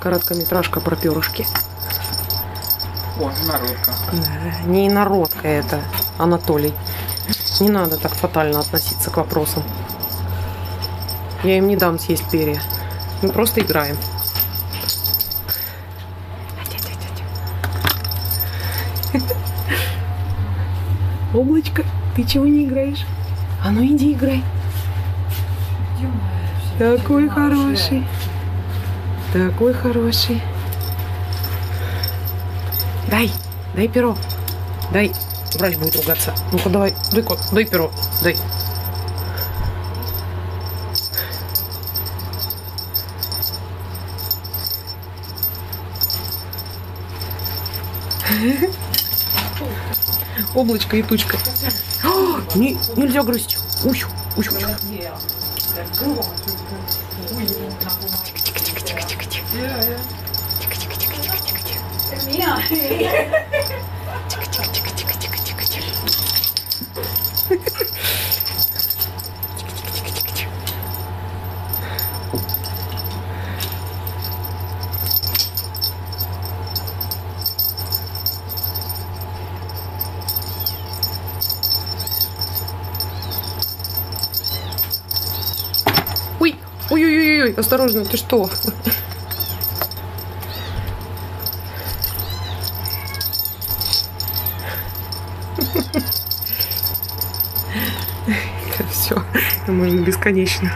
Короткометражка про перышки. О, народка. Да, Не инородка это, Анатолий. Не надо так фатально относиться к вопросам. Я им не дам съесть перья. Мы просто играем. Облачко, ты чего не играешь? А ну иди играй. Такой хороший. Такой хороший. Дай, дай перо. Дай. Врач будет ругаться. Ну-ка давай, дай кот, дай перо, дай. Облачко и тучка. О, не, нельзя грызть. Уй, уй, уй. Ой, ой-ой-ой, осторожно, ты что? Все, можно бесконечно.